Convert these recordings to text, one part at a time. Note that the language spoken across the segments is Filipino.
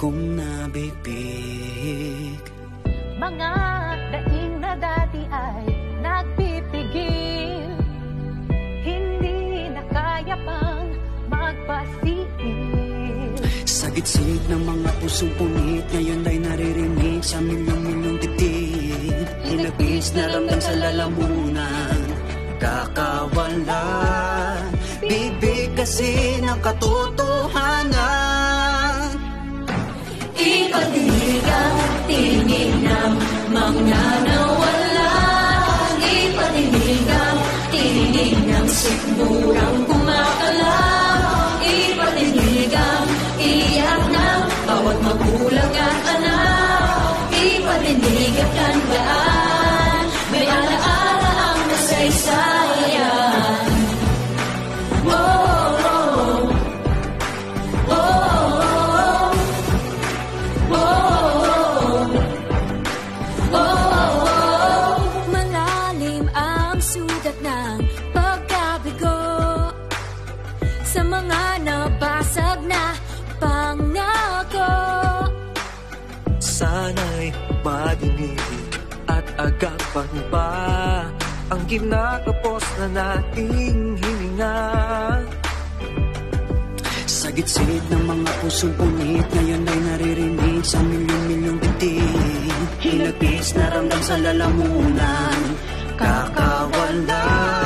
tikong na bibig Mga daing na dati ay nagpipigil. Hindi na kaya pang magpasigil Sa gitsit ng mga pusong punit Ngayon ay naririnig sa milyong-milyong titig. Hinagis na ramdam sa lalamunan Kakawala Bibig kasi ng katotohanan Ipatinig ang tingin ng mga nawala Ipatinig ang tinig ng sikmurang kumakalaw Ipatinig ang iyak ng bawat magulang at anak. Ipatinig at tandaan nabasag na pangako. Sana'y madinig at agapan pa Ang kinakapos na nating hininga. Sa gitsit ng mga pusong punit Ngayon ay naririnig sa milyong-milyong titig Hinagis na ramdam sa lalamunan Kakawala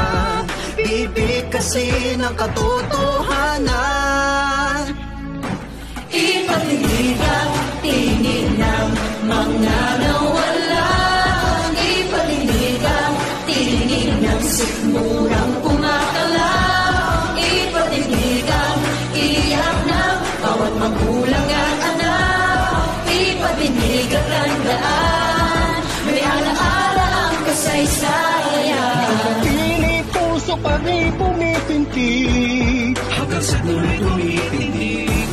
Bibig kasi ng katotohanan. Ipatinig ang tingin ng mga nawala rin pumipintig Hanggang sa tuloy tumitindig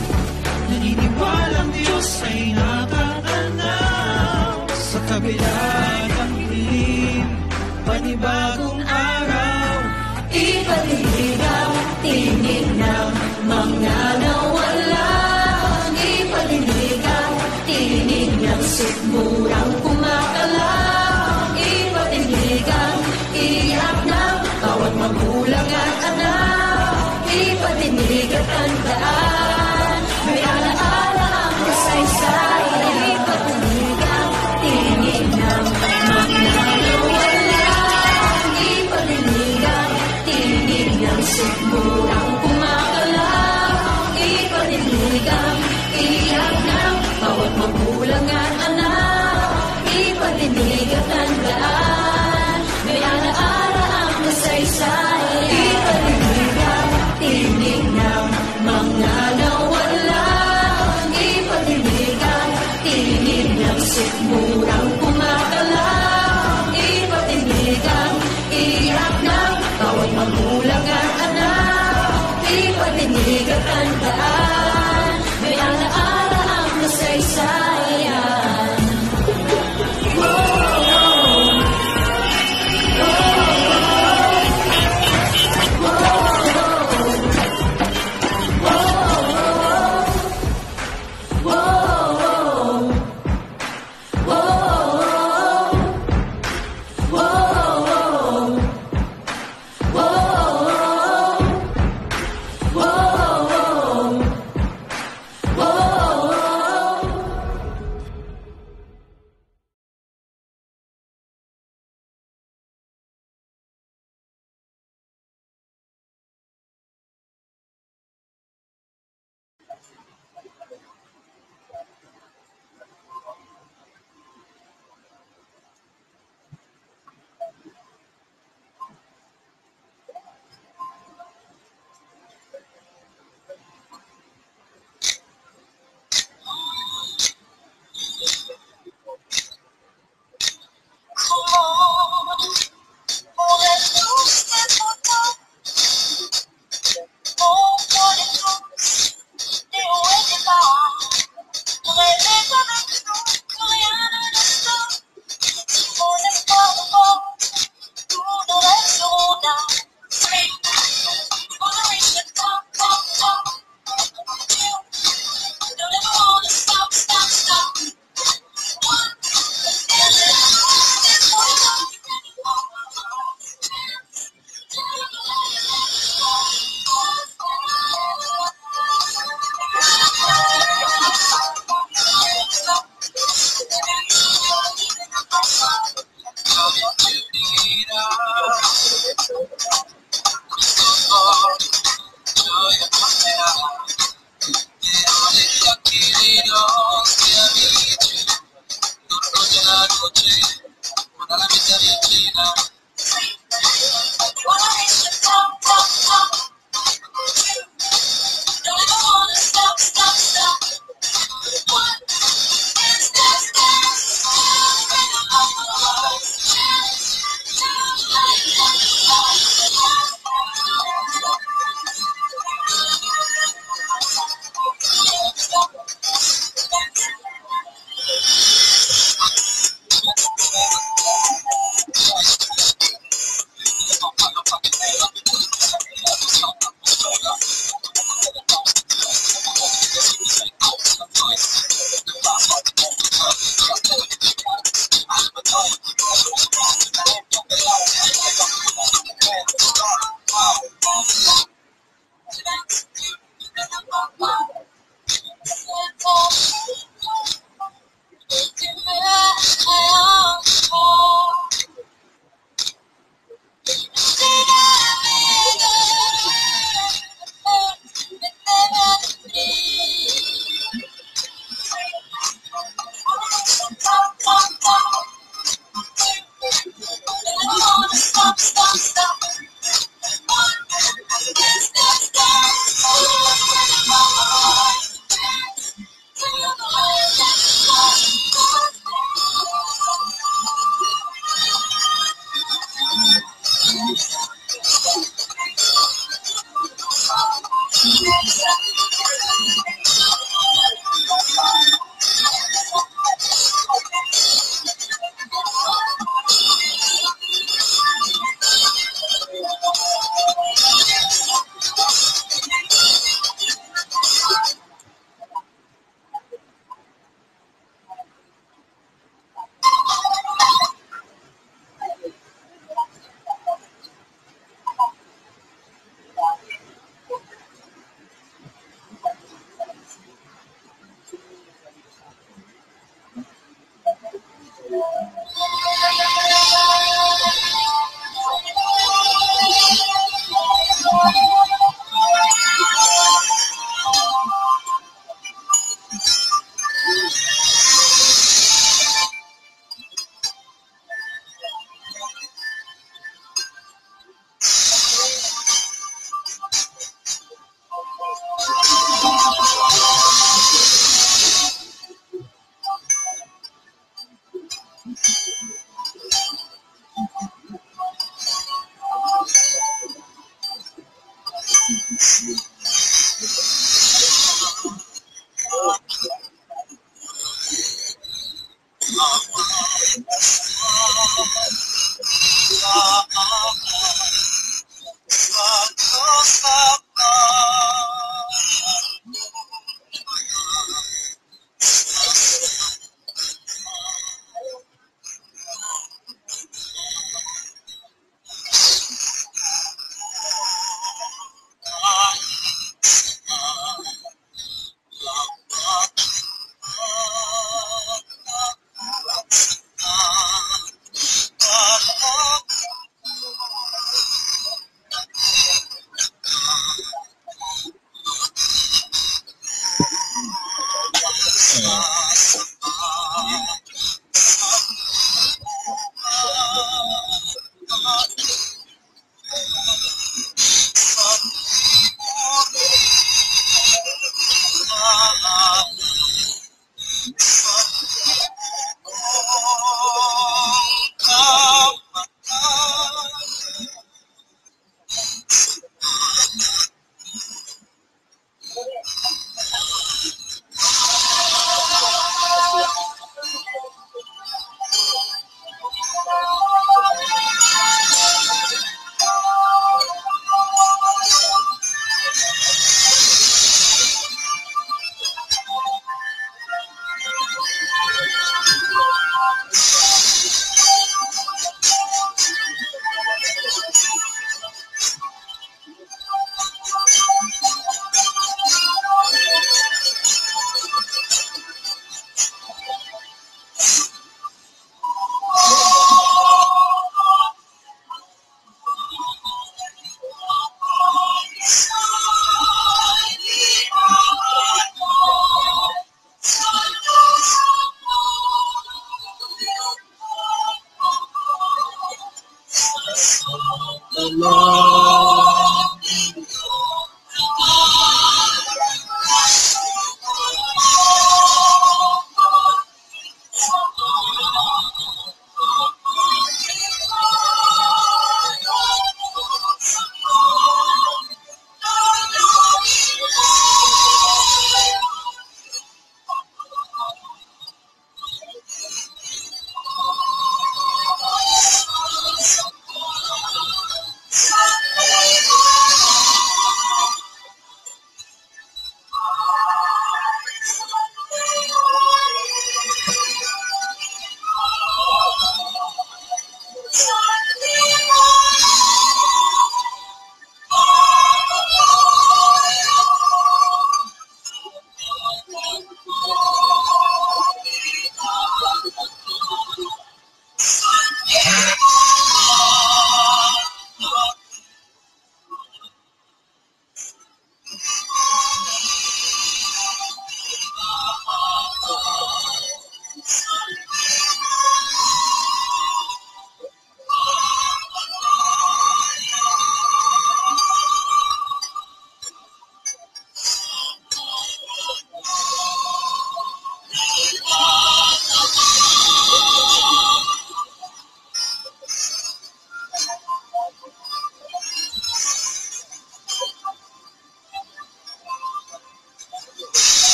Naniniwalang Diyos ay nakakanaw Sa kabila ng dilim Panibagong araw Ipatinig ang tingin ng mga nawala. Ipatinig ang tinig ng sikmurang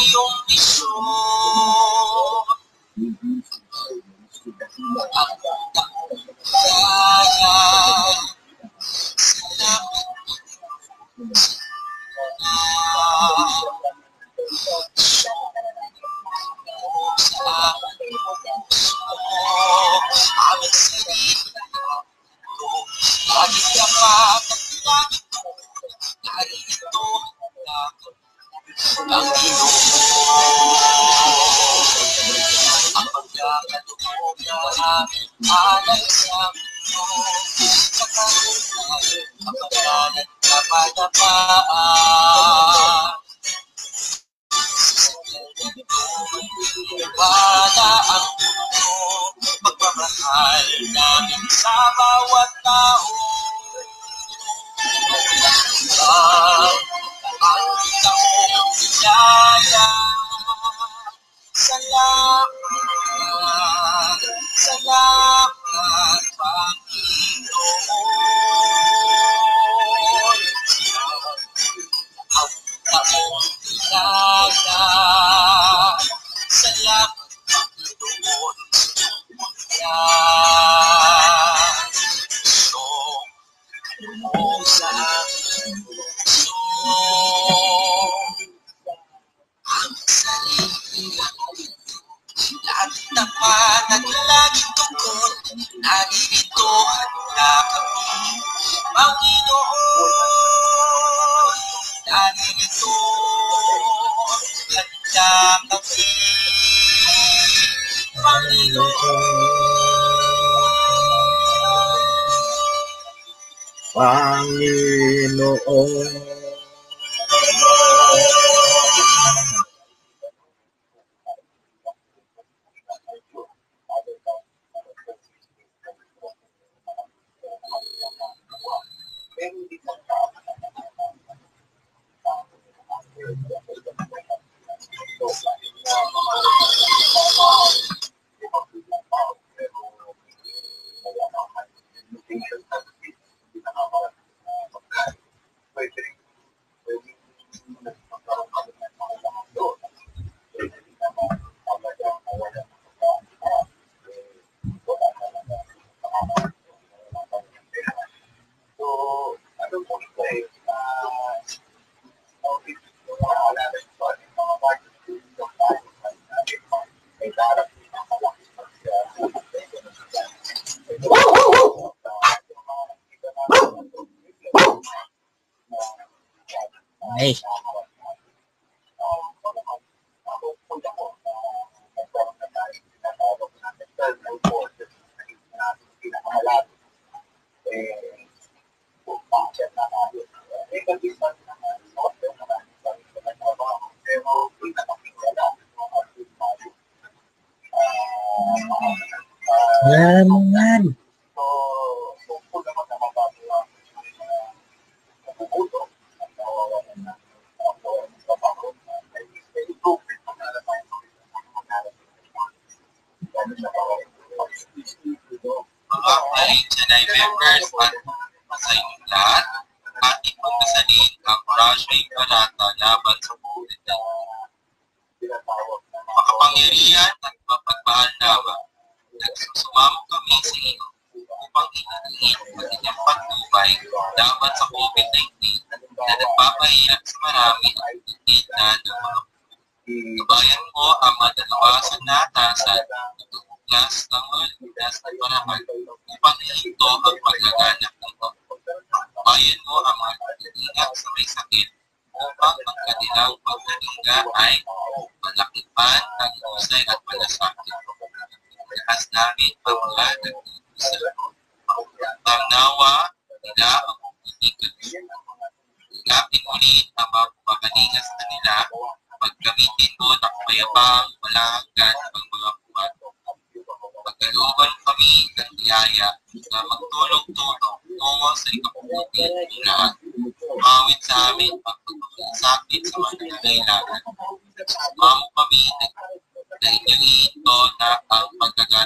iyong isyo Ang kaya Aming sarili Lagi ka mataglag Narito ang Ang pagkakatuon na alay sa mundo Sa karunan ang pagkalat kapatapaan Wala ang mundo Pagmamahal namin sa bawat tao Ang ang taong biyaya Salamat, salamat Panginoon. Ang taong biyaya Salamat Panginoon. Yan naman at laging tungkol Naririto handa kami Panginoon Naririto handa kami Panginoon Panginoon. Kabayan mo ang mga nagtitinga sa may sakit upang ang kanilang pagkalinga ay malakipan ng husay at malasakit. Lakas namin ang mga nagtitinga ang nawa nila ang pagkitigan. Ilapin ulit ang mga kumakalingas na nila pagkamitin mo ng mayabang wala hanggan ang mga buwan. Pagkalooban kami ng biyaya na magtulong-tulong tungo sa ikapubuti ng lahat. Umawit sa amin ang pagpapalisakit sa mga nangangailangan. Sumamo kami na na ang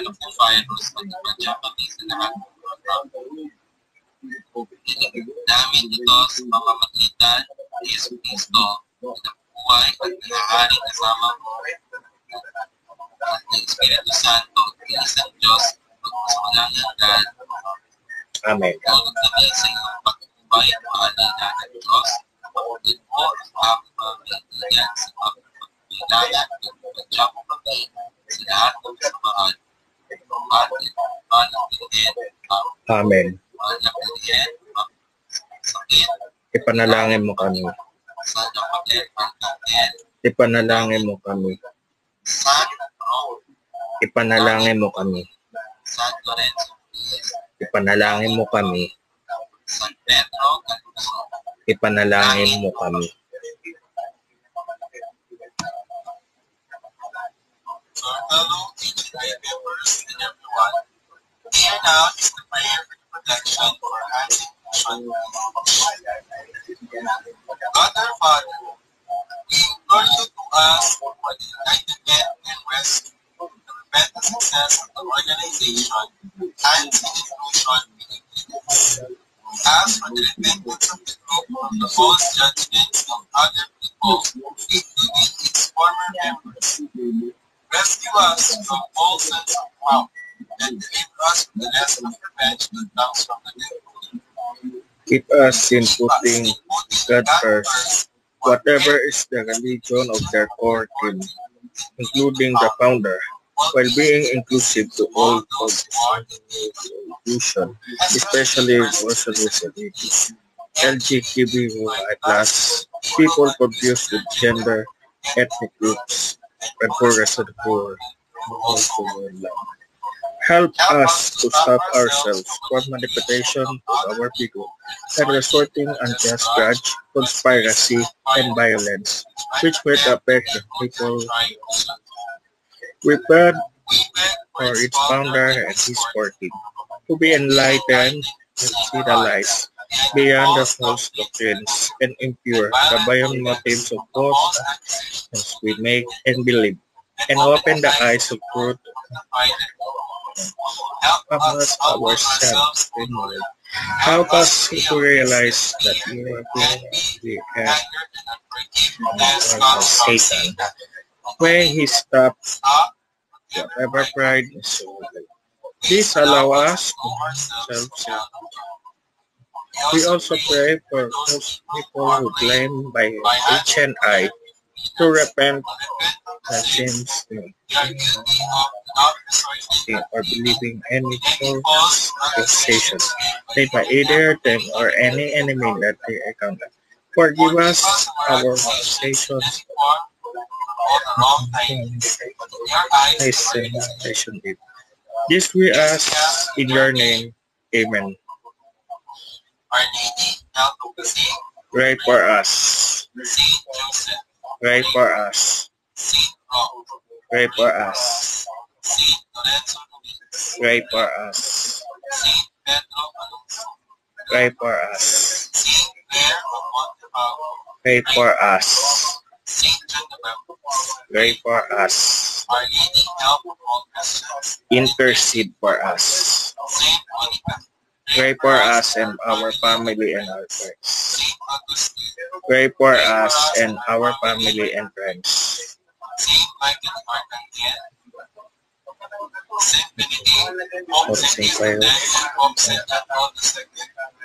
ng virus at ipadya sa lahat ng mga tao. Namin ito sa pamamagitan ni Yesu Cristo na buhay at nangyayari kasama mo at ng Espiritu Santo, ng isang. Amen. Sa iyong pagtubay at maalala ng Diyos. Pagpagod mo ang aming mga kaibigan sa pagpapilaya at pagpadya mo kami sa lahat ng samahan. At mahal ng Pilihin, ang Amen. mahal ng Pilihin, ang sakit, Ipanalangin mo kami. sa napagyan ang natin, Ipanalangin mo kami. San Rome, Ipanalangin mo kami. San Lorenzo Ipanalangin mo kami. Ipanalangin mo kami. God our Father, we implore you to ask for the enlightenment and rescue prevent the success of the organization Anti-Inclusion Philippines. We ask for the repentance of the group from the false judgments of other people, including its former members. Rescue us from all sense of harm and deliver us from the lesson of revenge that comes from the devil. Keep us in putting God first, whatever is the religion of their core team, including the founder, while being inclusive to all folks inclusion, especially responsibility. LGBTQI plus people confused with gender, ethnic groups, and poorest of the world. Help us to stop ourselves from manipulation of our people and resorting unjust grudge, conspiracy, and violence, which will affect the people. We pray for its founder and his core team to be enlightened and see the light beyond the false doctrines and impure the beyond motives of false actions we make and believe, and open the eyes of truth Help of us us ourselves in life. Help us to realize that you are we have of Satan. When he stops whatever pride is so Please allow us to self We also pray for those people who blame by HNI to repent their sins or believing any false accusations made by either them or any enemy that they encounter. Forgive us our accusations. I say, I should be. This we ask in your name. Amen. Our Lady, of Pray for us. Pray for us. Pray for us. Saint Lorenzo Ruiz, Pray for us. Pray for us. Pray for us. Saint John the Baptist, Pray for us. Our Lady help of all Christians, Intercede for us. Saint Monica, Pray for us and our family and our friends. Saint Augustine, Pray for us and our family and friends. Saint Michael Archangel, Saint Benedict, Pope Saint Gaudentius, Pope Saint John Paul II,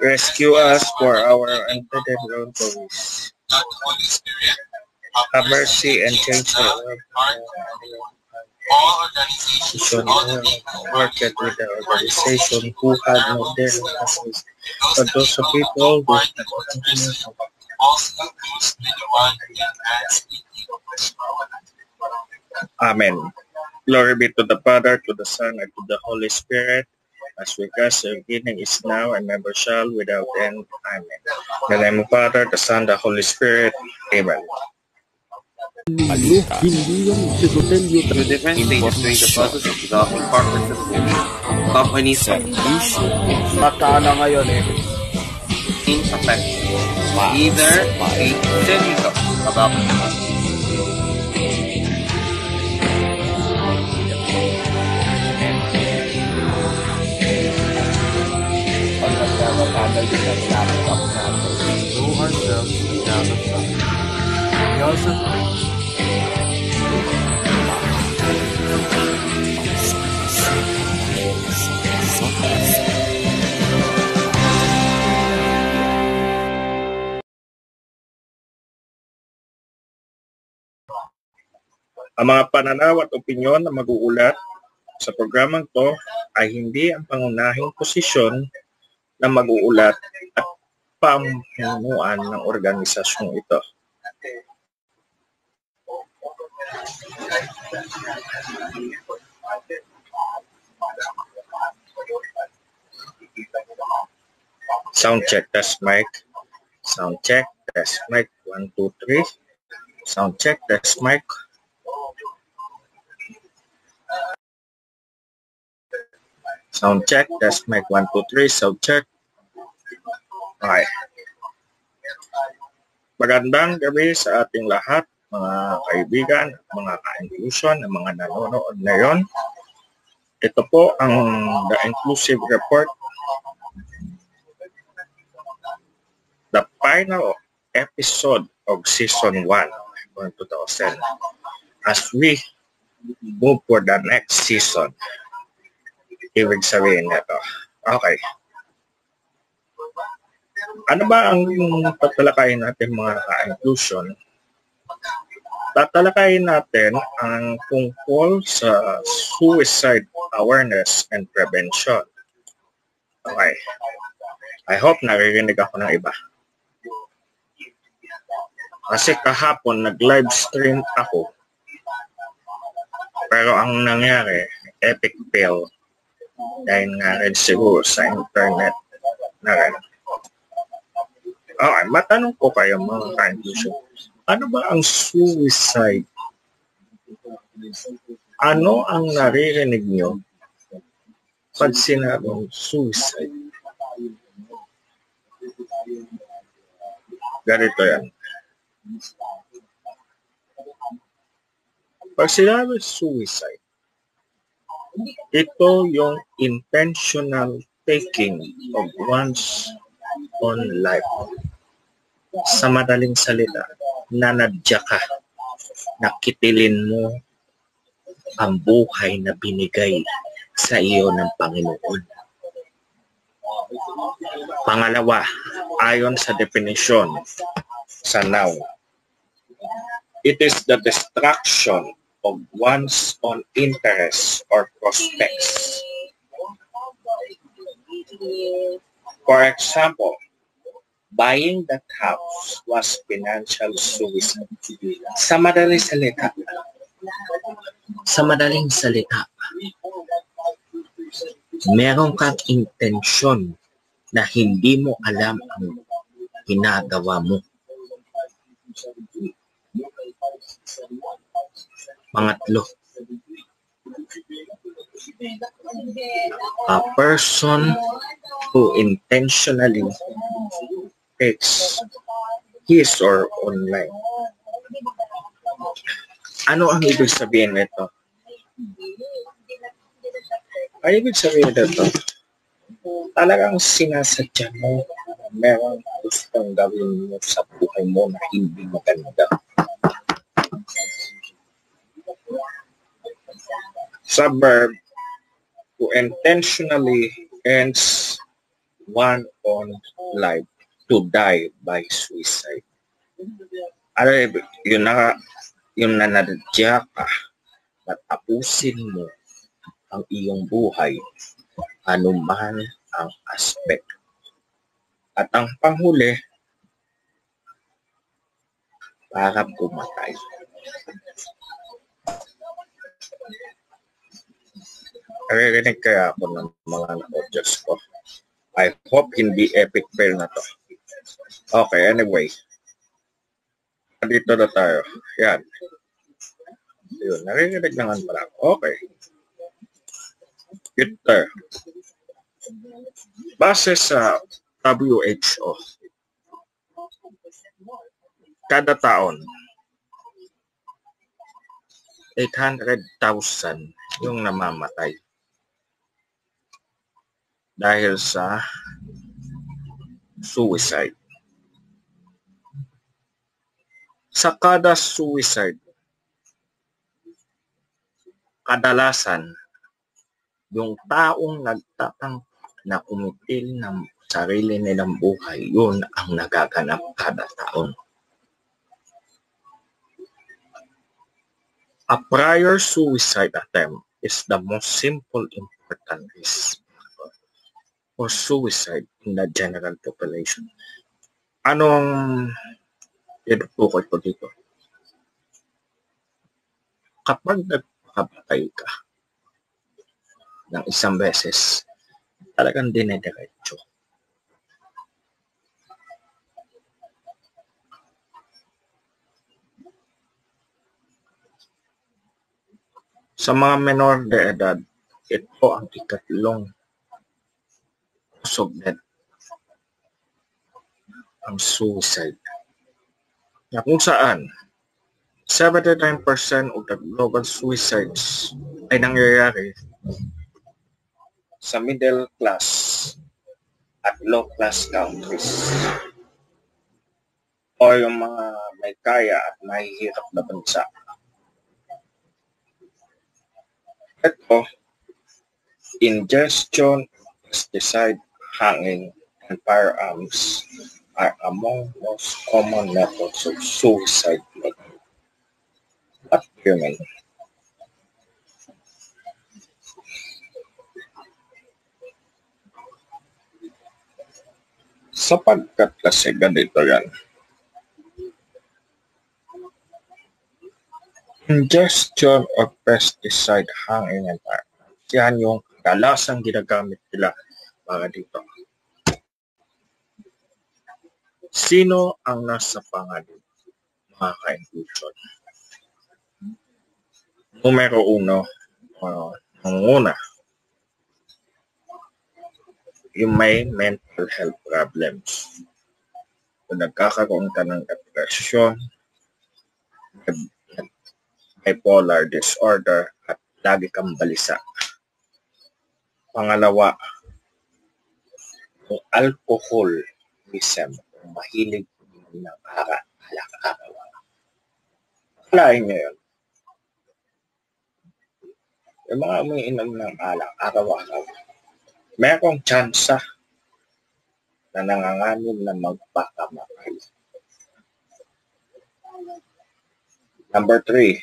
Rescue us for our unpretended wrongdoings. God the Holy Spirit, Have mercy and change the our heart all organizations, Vision all the people who are worked with the organization who had no their capacity. For those of people who the business, also includes the one in advance Amen. Glory be to the Father, to the Son, and to the Holy Spirit, as we cast the beginning is now and never shall without end. Amen. In the name of Father, the Son, the Holy Spirit. Amen. To different stages during the process of developing corporate subsidiaries, companies that use Matana ngayon eh. in effect either a series of development Pag nagkakatagal din ang laptop natin. know ourselves and that also Ang mga pananaw at opinyon na mag-uulat sa programang to ay hindi ang pangunahing posisyon na mag-uulat at pamunuan ng organisasyong ito. Sound check, test mic. Sound check, test mic. One, two, three. Sound check, test mic. Sound check, test mic 1, 2, 3, sound check. Okay. Magandang gabi sa ating lahat, mga kaibigan, mga ka-inclusion, mga nanonood ngayon. Ito po ang The Inclusive Report. The final episode of Season 1 of 2000 as we move for the next season ibig sabihin nito. Okay. Ano ba ang tatalakayin natin mga ka-inclusion? Tatalakayin natin ang tungkol sa suicide awareness and prevention. Okay. I hope naririnig ako ng iba. Kasi kahapon nag-live stream ako. Pero ang nangyari, epic fail dahil nga rin siguro sa internet na rin. Okay, matanong ko kayo mga ka-inclusion. Ano ba ang suicide? Ano ang naririnig nyo pag sinabing suicide? Ganito yan. Pag sinabi suicide, ito yung intentional taking of one's own life. Sa madaling salita, nanadya ka, nakitilin mo ang buhay na binigay sa iyo ng Panginoon. Pangalawa, ayon sa definition sa noun, it is the destruction of one's own interests or prospects. For example, buying that house was financial suicide. Sa madaling salita, sa madaling salita, meron kang intensyon na hindi mo alam ang ginagawa mo. Pangatlo, A person who intentionally takes his or online. Ano ang ibig sabihin nito? Ang ibig sabihin nito, talagang sinasadya mo na meron gustong gawin mo sa buhay mo na hindi maganda. Verb, to intentionally ends one on life to die by suicide. Ibig? Yun na, yung nanadya ka na mo ang iyong buhay anuman ang aspect. At ang panghuli, para pumatay. Naririnig kaya ako ng mga audios ko. I hope hindi epic fail na to. Okay, anyway. Dito na tayo. Yan. Yun, naririnig naman pala. Okay. Twitter. Base sa WHO, kada taon, 800,000 yung namamatay dahil sa suicide. Sa kada suicide, kadalasan yung taong nagtatang na kumitil ng sarili nilang buhay, yun ang nagaganap kada taon. A prior suicide attempt is the most simple important risk for suicide in the general population. Anong tinutukoy ko dito? Kapag nagpapatay ka, ng isang beses, talagang dinediretso. Sa mga menor de edad, ito ang ikatlong usog ang suicide. Na kung saan 79% of the global suicides ay nangyayari sa middle class at low class countries o yung mga may kaya at mahihirap na bansa. Ito, ingestion, pesticide, hanging, and firearms are among most common methods of suicide at human. Sapagkat kasi ganito yan. Ingestion of pesticide hanging and firearms. Yan yung kadalasang ginagamit nila para dito. Sino ang nasa pangalan? Mga ka-inclusion. Numero uno, uh, una, yung may mental health problems. Kung nagkakaroon ka ng depression, bipolar disorder, at lagi kang balisa. Pangalawa, yung alcoholism, kung mahilig ng ara, alak-arawa. Kalain nyo yun. Yung mga umiinom ng alak, araw-araw merong tsansa na nanganganin na magpakamatay. Number three,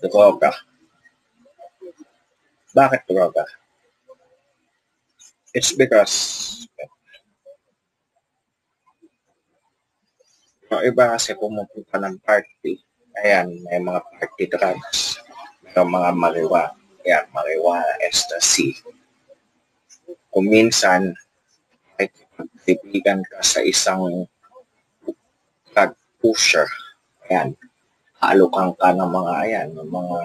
droga. Bakit droga? It's because yung iba kasi pumupunta ng party, ayan, may mga party drugs, may mga marijuana, ayan, marijuana, ecstasy, kung minsan ay kaibigan ka sa isang drug pusher, ayan, haalukan ka ng mga, ayan, ng mga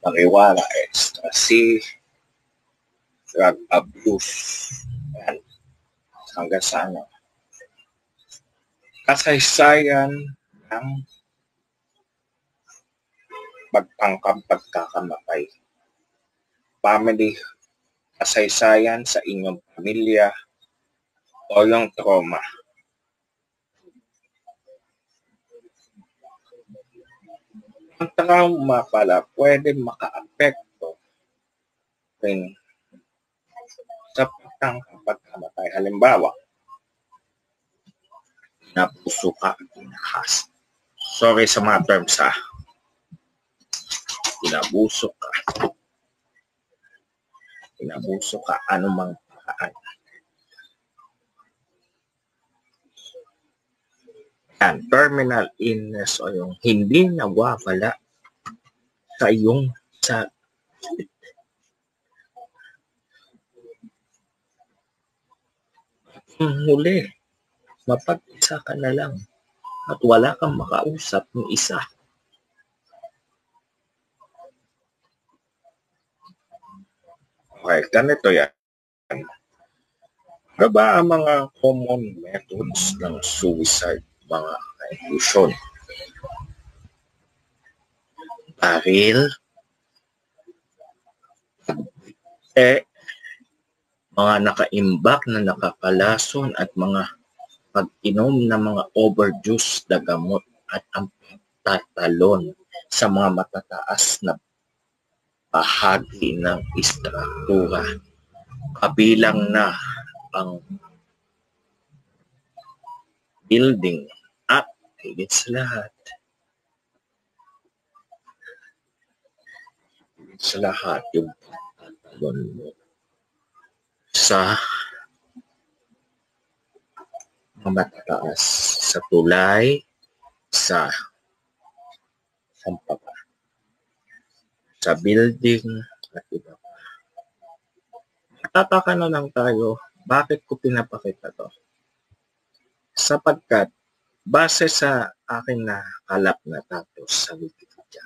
marijuana, ecstasy, drug abuse, yan, hanggang sa ano. Kasaysayan ng pagpangkam pagkakamatay. Family kasaysayan sa inyong pamilya o yung trauma. Ang trauma pala pwede maka-apekto rin sa pagtangkang pagkamatay. Halimbawa, napuso ka at tinahas. Sorry sa mga terms ha. Inabuso ka. Inabuso ka anumang paraan. Yan, terminal illness o yung hindi nawawala sa iyong sa huli, mapag-isa ka na lang at wala kang makausap ng isa. Okay, ganito yan. Ano ba ang mga common methods ng suicide, mga kaibigan? Baril, eh, mga nakaimbak na nakakalason at mga pag-inom ng mga overdose na gamot at ang pagtatalon sa mga matataas na bahagi ng istruktura. Kabilang na ang building at higit sa lahat. Higit sa lahat yung pagtatalon mo sa matataas sa tulay, sa sampapa, sa building, at iba pa. Tataka na lang tayo, bakit ko pinapakita to? Sapagkat, base sa aking nakalap na tapos sa Wikipedia,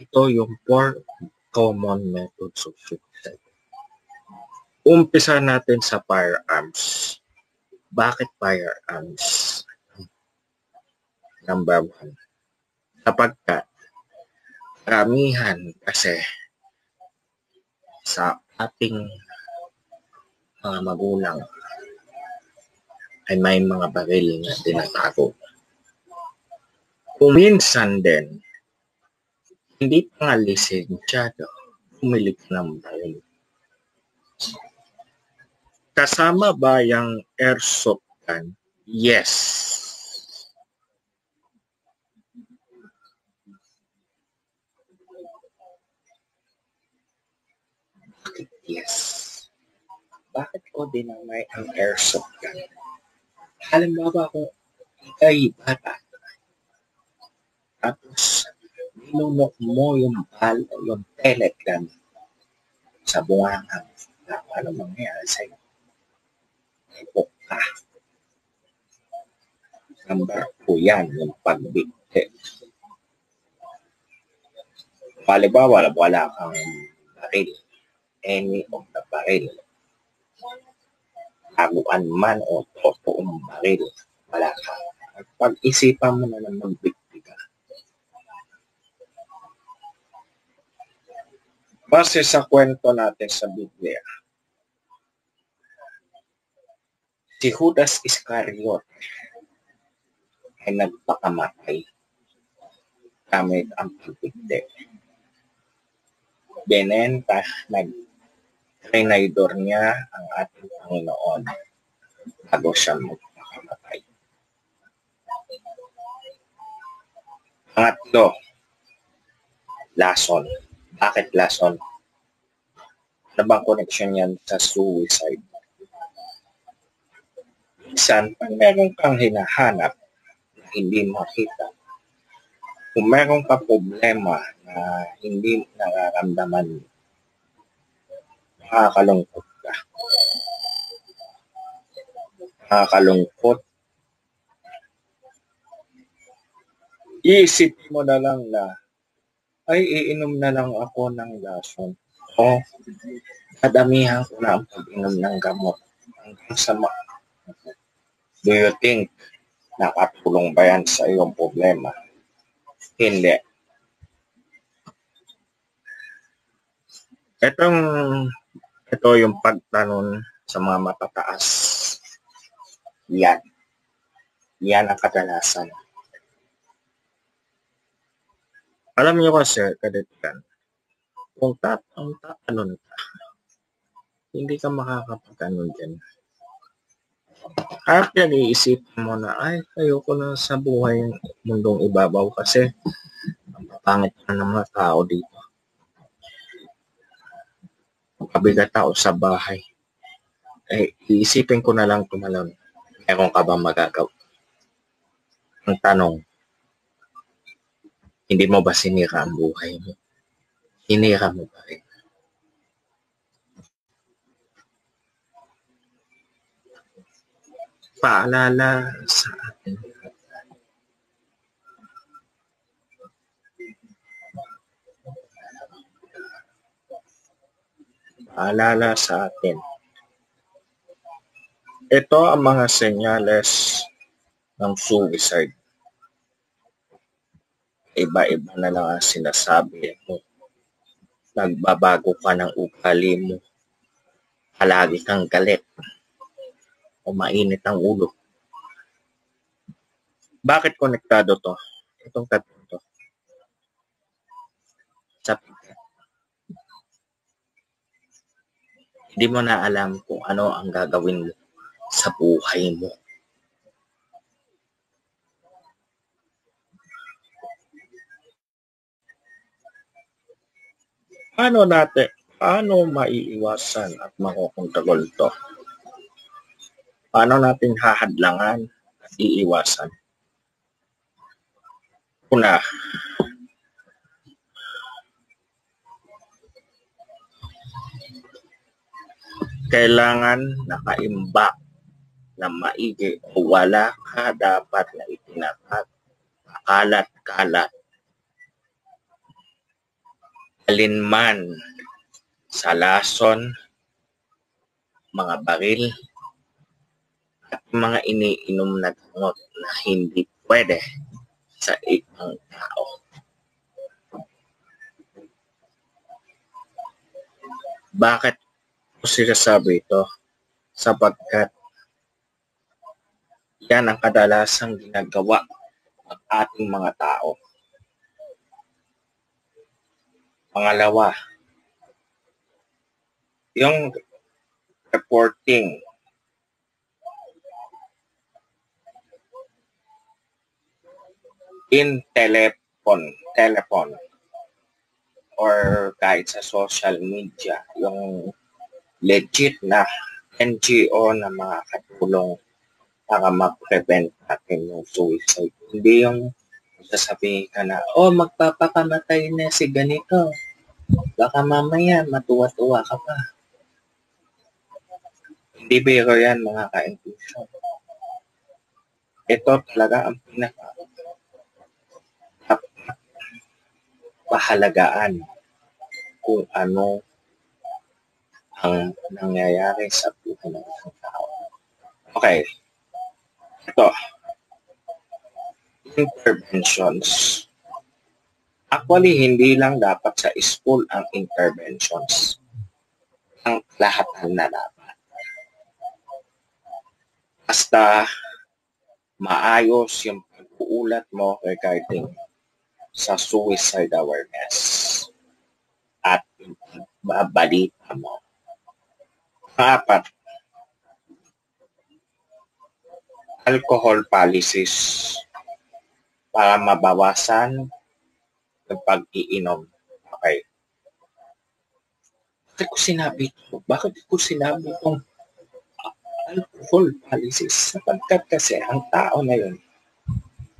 ito yung four common methods of suicide. Umpisa natin sa firearms. Bakit firearms? Number one. Sapagkat karamihan kasi sa ating mga magulang ay may mga baril na tinatago. Kuminsan din, hindi pa nga lisensyado, pumilik ng baril. Kasama ba yung airsoft gun? Yes. Bakit yes? Bakit ko dinamay ang airsoft gun? Halimbawa kung ikay bata, tapos ninunok mo yung bal, yung pellet gun sa bungangan, na ano mangyayari sa'yo? Ipok ka. Number po yan, yung pagbigti. Halimbawa, wala kang baril. Any of the baril. Taguan man o totoong baril. Wala ka. At pag-isipan mo na lang magbigti ka. Base sa kwento natin sa Biblia, si Judas Iscariot ay nagpakamatay gamit ang pagbigti. Benenta, nag trinaydor niya ang ating Panginoon bago siya magpakamatay. Pangatlo, lason. Bakit lason? Ano bang connection yan sa suicide? Minsan, pag meron kang hinahanap na hindi makita, kung meron ka problema na hindi nararamdaman, nakakalungkot ka. Nakakalungkot. Iisipin mo na lang na ay iinom na lang ako ng lason. O, kadamihan ko na ang pag-inom ng gamot hanggang sa ma- Do you think nakatulong ba yan sa iyong problema? Hindi. Itong, ito yung pagtanong sa mga matataas. Yan. Yan ang kadalasan. Alam niyo kasi, kadetikan, kung tat, ang tatanon ka, hindi ka makakapag-anon dyan. After iisipin mo na, ay, ayoko na sa buhay yung mundong ibabaw kasi ang papangit na ng mga tao dito. Kabigat tao sa bahay. Eh, iisipin ko na lang tumalon. Meron ka ba magagawa? Ang tanong, hindi mo ba sinira ang buhay mo? Sinira mo ba rin? Paalala sa atin. Paalala sa atin. Ito ang mga senyales ng suicide. Iba-iba na lang ang sinasabi mo. Nagbabago ka ng ugali mo. Palagi kang galit. O mainit ang ulo. Bakit konektado to? Itong tatlong to. Sapagkat hindi mo na alam kung ano ang gagawin mo sa buhay mo. Paano natin, paano maiiwasan at makukontrol to? Paano natin hahadlangan at iiwasan? Una, kailangan nakaimbak na maigi o wala ka dapat na itinapat kalat-kalat alinman sa lason mga baril mga iniinom na gamot na hindi pwede sa ibang tao. Bakit ko sinasabi ito? Sapagkat yan ang kadalasang ginagawa ng ating mga tao. Pangalawa, yung reporting in telephone, telephone or kahit sa social media, yung legit na NGO na mga katulong para ma-prevent natin yung suicide. Hindi yung sasabihin ka na, oh, magpapakamatay na si ganito. Baka mamaya matuwa-tuwa ka pa. Hindi biro yan mga ka-inclusion. Ito talaga ang pinaka pahalagaan kung ano ang nangyayari sa buhay ng isang tao. Okay. Ito. Interventions. Actually, hindi lang dapat sa school ang interventions. Ang lahat na dapat. Basta maayos yung pag-uulat mo regarding sa suicide awareness at babalita mo. Apat, alcohol policies para mabawasan ang pag-iinom. Okay. Bakit ko sinabi ito? Bakit ko sinabi itong alcohol policies? Sapagkat kasi ang tao na yun,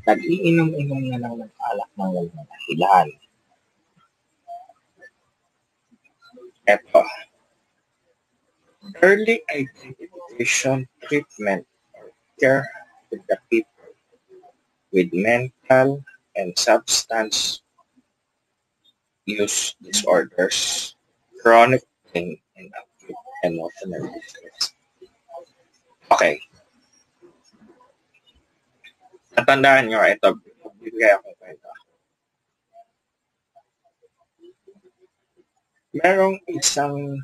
nag-iinom-inom na lang ng alak ng walang dahilan. Ito. Early identification, treatment, or care with the people with mental and substance use disorders, chronic pain, and acute emotional distress. Okay. Natandaan nyo, ito, bigay akong kwento. Merong isang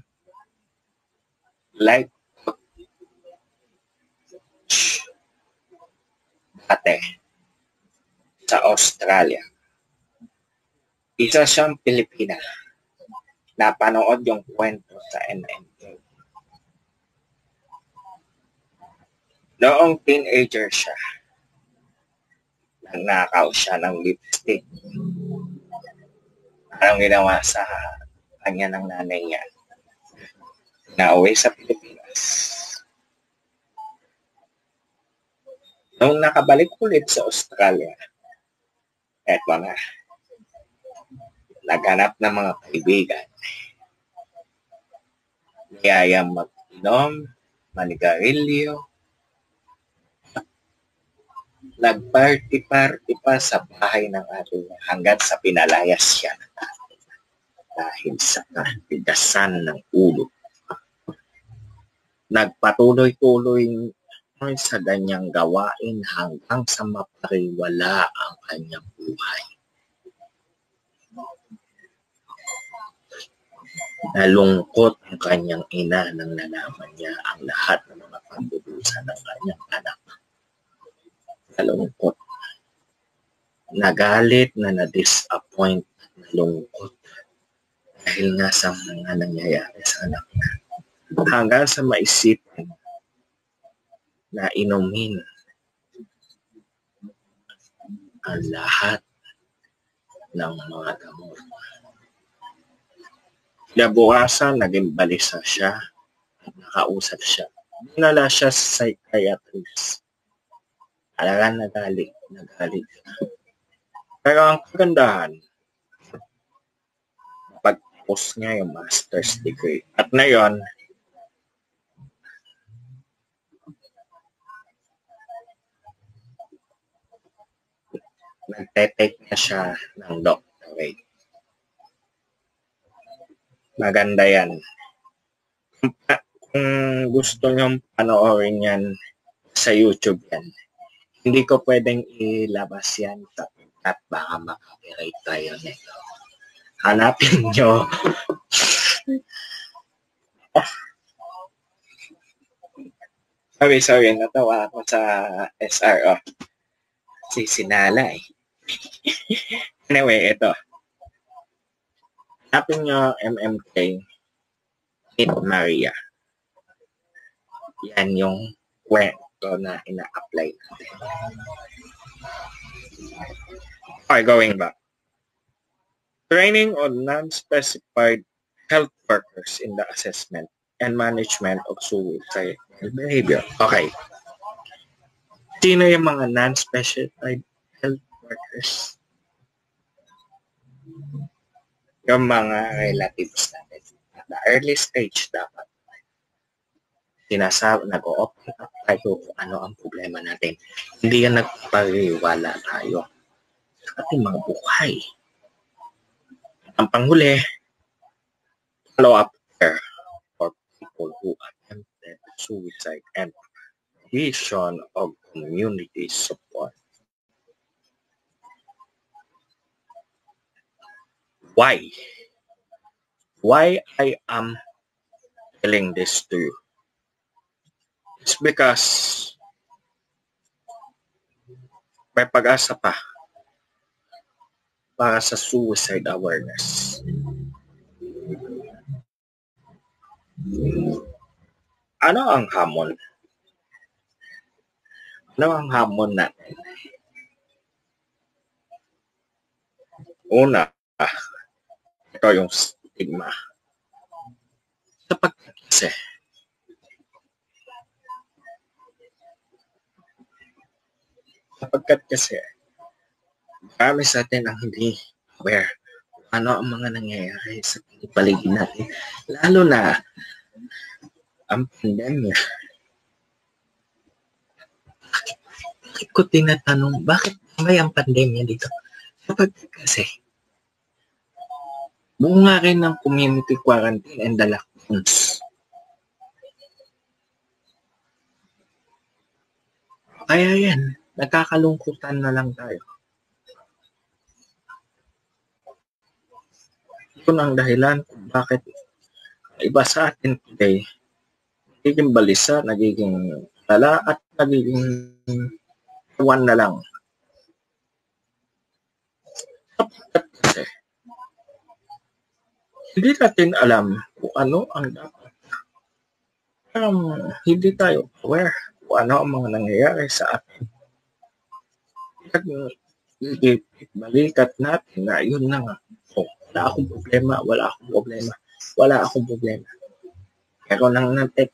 light coach dati sa Australia. Isa siyang Pilipina. Napanood yung kwento sa NNT. Noong teenager siya, nagnakaw siya ng lipstick. Anong ginawa sa kanya ng nanay niya? Nauwi sa Pilipinas. Nung nakabalik ulit sa Australia, eto na, naghanap ng mga kaibigan. Niyaya mag-inom, manigarilyo, nag-party-party pa sa bahay ng ating hanggat sa pinalayas siya dahil sa katigasan ng ulo. Nagpatuloy-tuloy sa ganyang gawain hanggang sa mapariwala ang kanyang buhay. Nalungkot ang kanyang ina nang nalaman niya ang lahat ng mga pagdudusa ng kanyang anak nalungkot. Nagalit na na-disappoint nalungkot dahil nga sa mga nangyayari sa anak niya. Hanggang sa maisipin na inumin ang lahat ng mga gamot. Nabukasan, naging balisa siya nakausap siya. Dinala siya sa psychiatrist Talagang nagalit, nagalit. Pero ang kagandahan, pagtapos niya yung master's degree. At ngayon, nagte-take na siya ng doctorate. Maganda yan. Kung, kung gusto nyo panoorin yan sa YouTube yan, hindi ko pwedeng ilabas yan sa at baka makapirate tayo nito. Hanapin nyo. sorry, sorry. Natawa ako sa SRO. Si Sinala eh. anyway, ito. Hanapin nyo MMK Kit Maria. Yan yung kwento ito na ina-apply natin. Okay, going back. Training on non-specified health workers in the assessment and management of suicidal behavior. Okay. Sino yung mga non-specified health workers? Yung mga relatives natin. At the early stage dapat sinasabi, nag-open up tayo ano ang problema natin. Hindi yan nagpariwala tayo sa ating mga buhay. Ang panghuli, follow-up care for people who attempted suicide and vision of community support. Why? Why I am telling this to you? It's because may pag-asa pa para sa suicide awareness. Ano ang hamon? Ano ang hamon natin? Una, ito yung stigma. Sapagkat kasi, Sapagkat kasi, marami sa atin ang hindi aware ano ang mga nangyayari sa paligid natin. Lalo na ang pandemya. Bakit ko tinatanong, bakit may ang pandemya dito? Sapagkat kasi, bunga rin ng community quarantine and the lockdowns. Kaya yan, nagkakalungkutan na lang tayo. Yun ang dahilan kung bakit iba sa atin today, nagiging balisa, nagiging lala, at nagiging one na lang. Sapagkat kasi, hindi natin alam kung ano ang dapat. Um, hindi tayo aware kung ano ang mga nangyayari sa atin. At balikat natin na yun na nga. Oh, wala akong problema, wala akong problema, wala akong problema. Pero lang natin,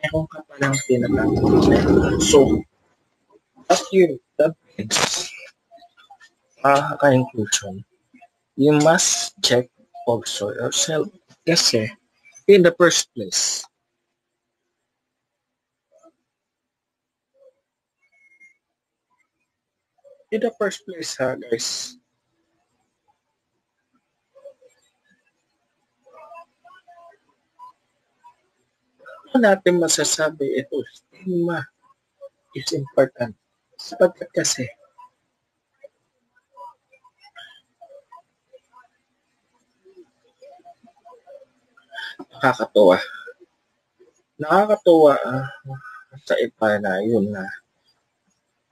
meron ka palang tinatawag So, as you, that means, uh, conclusion, you must check also yourself. Kasi, in the first place, in the first place, ha, guys, ano natin masasabi ito, stigma is important. Sapagkat kasi, nakakatuwa. Nakakatuwa ah, sa iba na yun na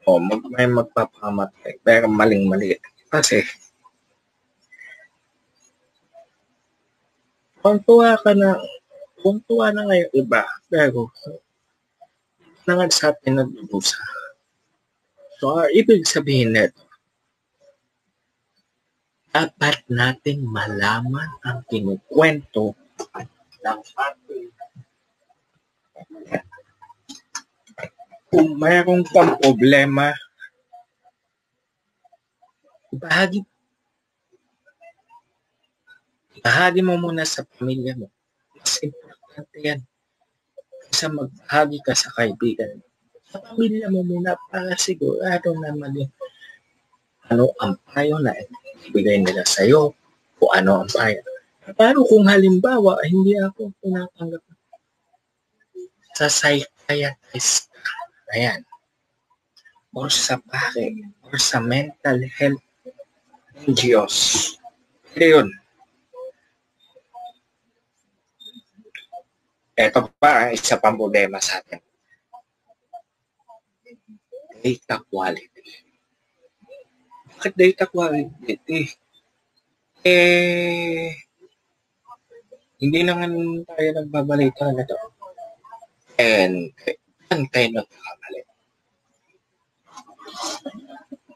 oh, mag, may magpapakamatay pero maling-mali. Kasi kung tuwa ka na kung tuwa na ngayon iba pero nangan sa atin nagdudusa. So, ibig sabihin nito, dapat nating malaman ang kinukwento ng ating kung mayroong kang problema, bahagi bahagi mo muna sa pamilya mo. Mas importante yan. Kaysa magbahagi ka sa kaibigan. Sa pamilya mo muna para sigurado na maging ano ang payo na ibigay nila sa'yo kung ano ang payo. Pero kung halimbawa, hindi ako tinatanggap sa psychiatrist ka, ayan, or sa pake, or sa mental health NGOs. Pwede yun. Ito pa ang isa pang problema sa atin. Data quality. Bakit data quality? Eh, hindi naman tayo nagbabalita na to. And, saan tayo nagkakamali?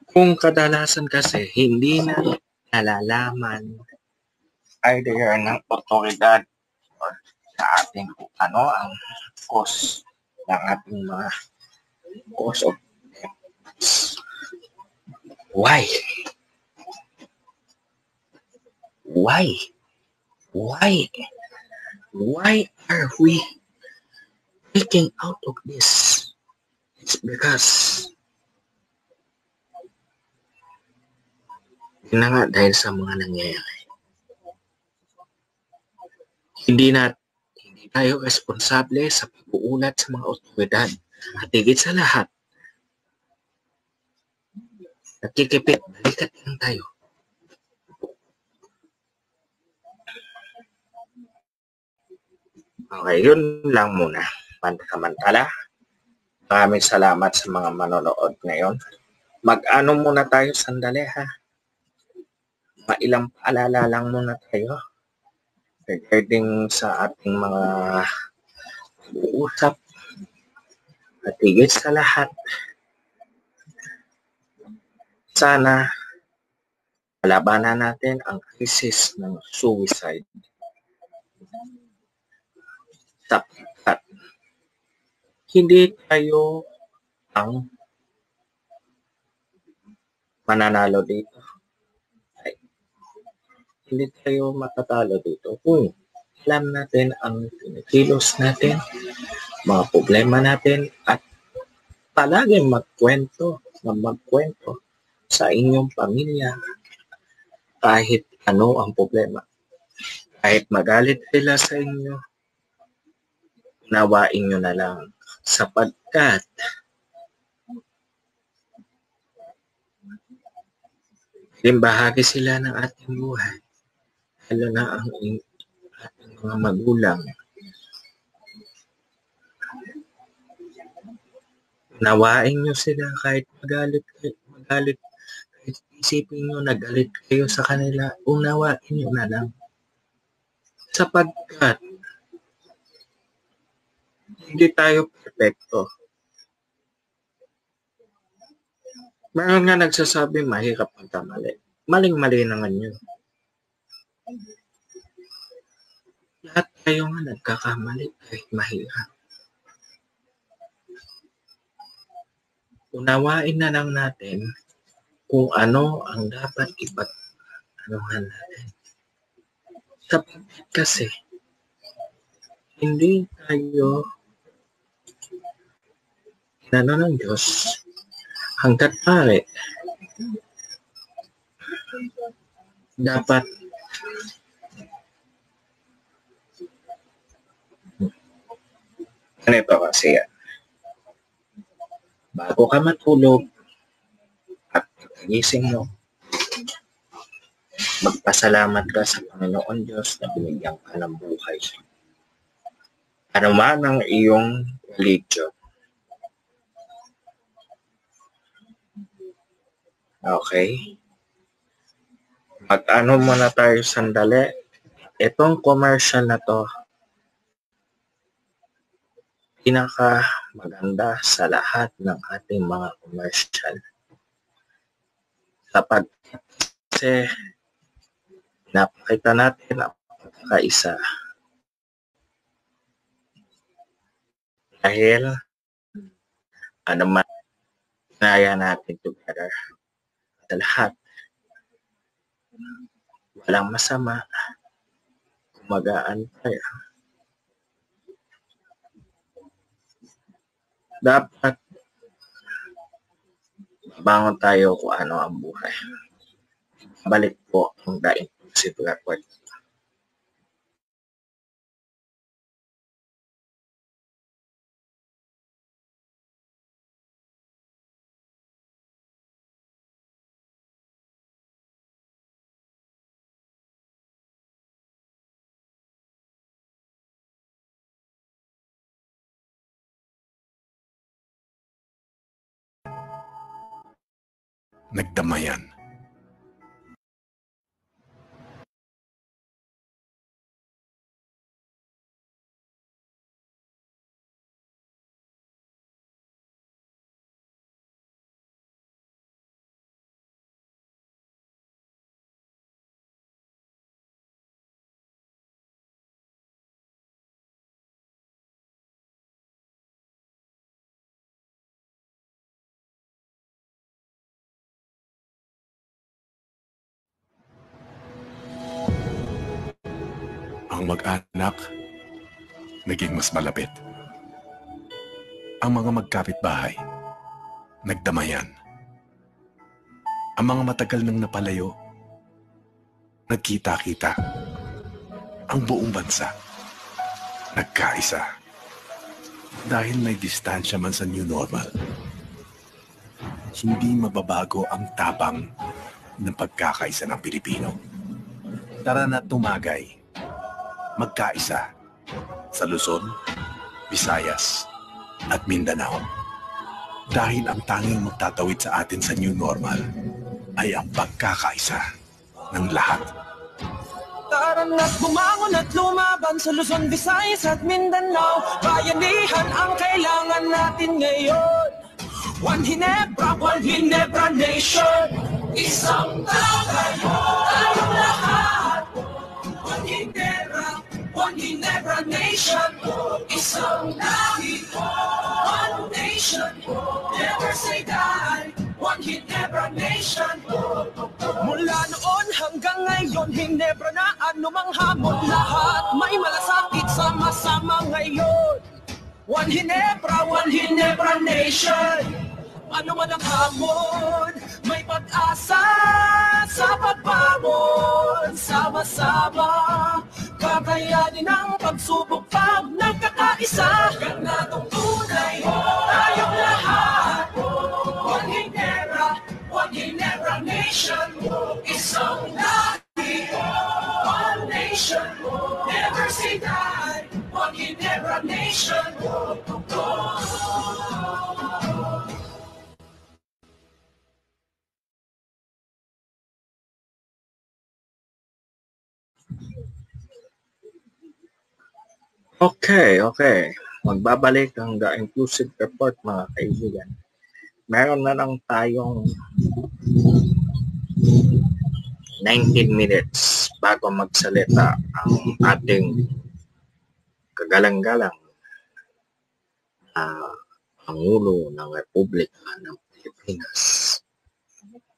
Kung kadalasan kasi, hindi na nalalaman either ng otoridad or sa ating ano ang cause ng ating mga cause of. Why? Why? Why? Why are we taking out of this? It's because yun na nga dahil sa mga nangyayari. Hindi na hindi tayo responsable sa pag-uulat sa mga otoridad. At higit sa lahat, nakikipit, balikat lang tayo. Okay, yun lang muna. Pansamantala. Maraming salamat sa mga manonood ngayon. Mag-ano muna tayo sandali ha. Mailang paalala lang muna tayo regarding sa ating mga uusap at higit sa lahat sana malabanan natin ang krisis ng suicide sapagkat hindi tayo ang mananalo dito. Ay, hindi tayo matatalo dito kung alam natin ang kinikilos natin, mga problema natin, at palaging magkwento na magkwento sa inyong pamilya kahit ano ang problema. Kahit magalit sila sa inyo, nawain nyo na lang sapagkat bahagi sila ng ating buhay. Lalo na ang in- ating mga magulang. Nawain nyo sila kahit magalit, magalit, kahit isipin nyo nagalit kayo sa kanila, unawain nyo na lang. Sapagkat hindi tayo perfecto. Meron nga nagsasabi mahirap magkamali. Maling-mali naman yun. Lahat tayo nga nagkakamali kahit mahirap. Unawain na lang natin kung ano ang dapat ipag anuhan natin. Sapagkat kasi, hindi tayo inano ng Diyos hanggat pare dapat ganito kasi yan. Bago ka matulog at pagising mo, magpasalamat ka sa Panginoon Diyos na binigyan ka ng buhay. Ano man ang iyong religion. Okay? Mag-ano muna tayo sandali. Itong commercial na to, pinaka maganda sa lahat ng ating mga commercial. Kapag kasi napakita natin ang pagkakaisa. Dahil ano man naya natin together sa lahat. Walang masama. Kumagaan tayo. Dapat bangon tayo kung ano ang buhay. Balik po ang daing si Blackwood. Nagdamayan. Ang mag-anak, naging mas malapit. Ang mga magkapit-bahay, nagdamayan. Ang mga matagal nang napalayo, nagkita-kita. Ang buong bansa, nagkaisa. Dahil may distansya man sa new normal, hindi mababago ang tapang ng pagkakaisa ng Pilipino. Tara na tumagay magkaisa sa Luzon, Visayas at Mindanao. Dahil ang tanging magtatawid sa atin sa new normal ay ang pagkakaisa ng lahat. Tara na't bumangon at lumaban sa Luzon, Visayas at Mindanao Bayanihan ang kailangan natin ngayon One Hinebra, One Hinebra Nation Isang tayo, tayong lahat One Hinebra, One Nation. Isang lahi, One Nation Never say die One Hinebra Nation. Mula noon hanggang ngayon Hinebra na anumang hamon. Lahat may malasakit Sama-sama ngayon. One Hinebra, One Hinebra Nation Ano man ang hamon May pag-asa sa pagbangon Nagsama-sama Kakayanin ang pagsubok pag nagkakaisa. Ganadong tunay Tayong lahat. One Ginebra One Ginebra Nation Isang lahi One nation Never say die One Ginebra Nation Okay, okay. Magbabalik ang The Inclusive Report mga kaibigan. Meron na lang tayong 19 minutes bago magsalita ang ating kagalang-galang uh, Pangulo ng Republika ng Pilipinas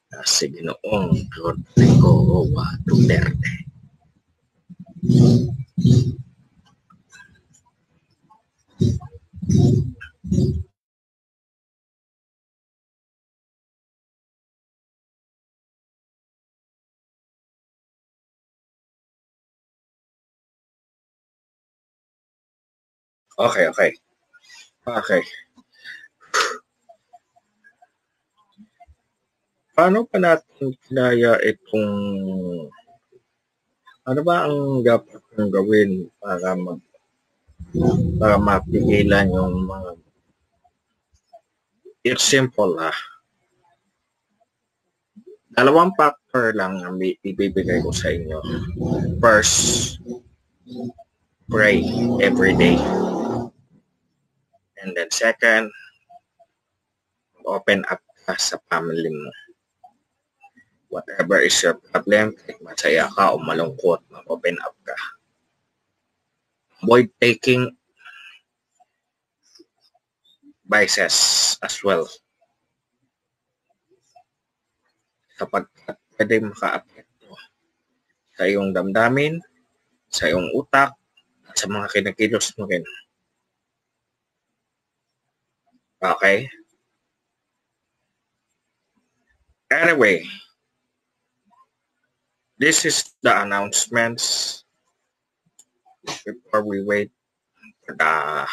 na si Ginoong Rodrigo Roa Duterte. Okay, okay. Okay. Paano pa natin kinaya itong ano ba ang dapat kong gawin para mag para mapigilan yung mga it's simple ah. Dalawang factor lang ang bi- ibibigay ko sa inyo. First, pray every day. And then second, open up ka sa family mo. Whatever is your problem, kahit masaya ka o malungkot, open up ka. Avoid taking vices as well. Kapag pwede maka-apekto sa iyong damdamin, sa iyong utak, at sa mga kinakilos mo rin. Okay? Anyway, this is the announcements before we wait for the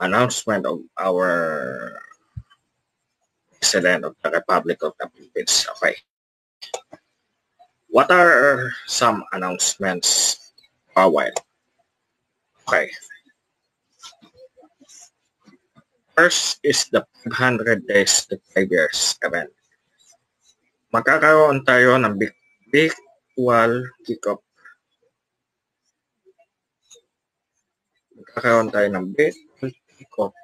announcement of our President of the Republic of the Philippines. Okay. What are some announcements for a while? Okay. First is the 500 days to 5 years event. Magkakaroon tayo ng big, virtual kick-off. Magkakaroon tayo ng virtual kick-off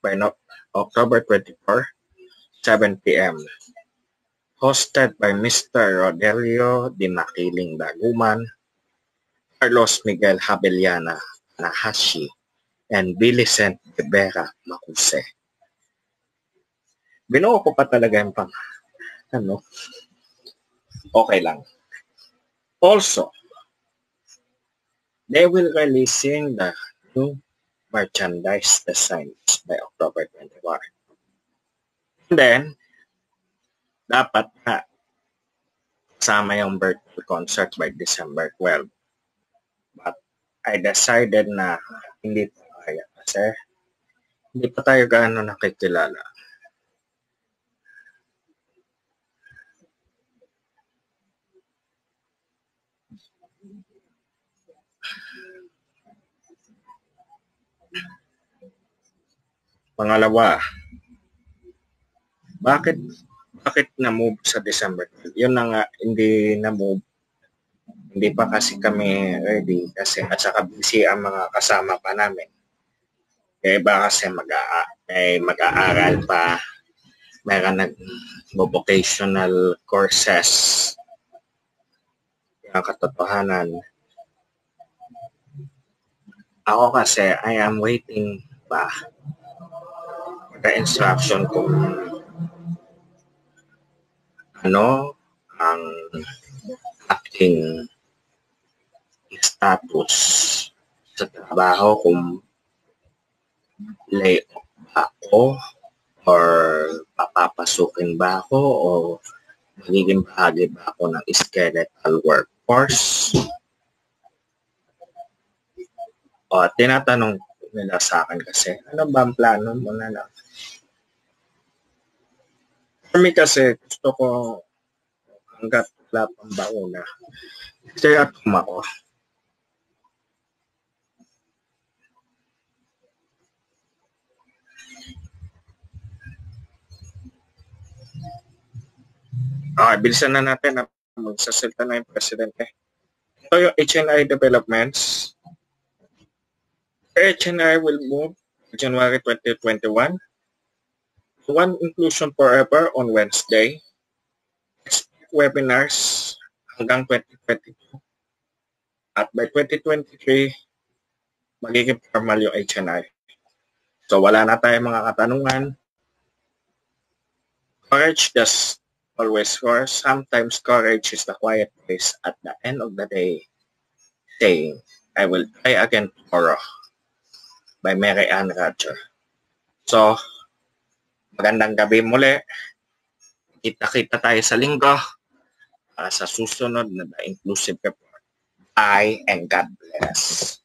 by no, October 24, 7 p.m. Hosted by Mr. Rodelio Di Makiling Daguman, Carlos Miguel Habeliana Nahashi, and Millicent Rivera Macuse. Binuo ko pa talaga yung pang, ano, okay lang. Also, they will releasing the new merchandise designs by October 21. And then, dapat na kasama yung virtual concert by December 12. But I decided na hindi pa kaya kasi hindi pa tayo gaano nakikilala. Pangalawa, bakit bakit na-move sa December 12? Yun na nga, hindi na-move. Hindi pa kasi kami ready kasi at saka busy ang mga kasama pa namin. Kaya iba kasi mag may mag-aaral pa, meron nag vocational courses. Yung katotohanan. Ako kasi, I am waiting pa for the instruction kung ano ang aking status sa trabaho kung lay off ba ako or papapasukin ba ako o magiging bahagi ba ako ng skeletal work course. O, tinatanong nila sa akin kasi, ano ba ang plano mo na lang? Me kasi, gusto ko hanggat wala pang bauna. Stay at home ako. Okay, bilisan na natin na magsasalita na yung presidente. Ito yung HNI developments. HNI will move January 2021 One Inclusion Forever on Wednesday. Webinars hanggang 2022. At by 2023, magiging formal yung HNI. So wala na tayong mga katanungan. Courage does always score. Sometimes courage is the quiet place at the end of the day saying, I will try again tomorrow by Mary Ann Roger. So, magandang gabi muli. Kita-kita tayo sa linggo uh, sa susunod na The Inclusive Report. Bye and God bless.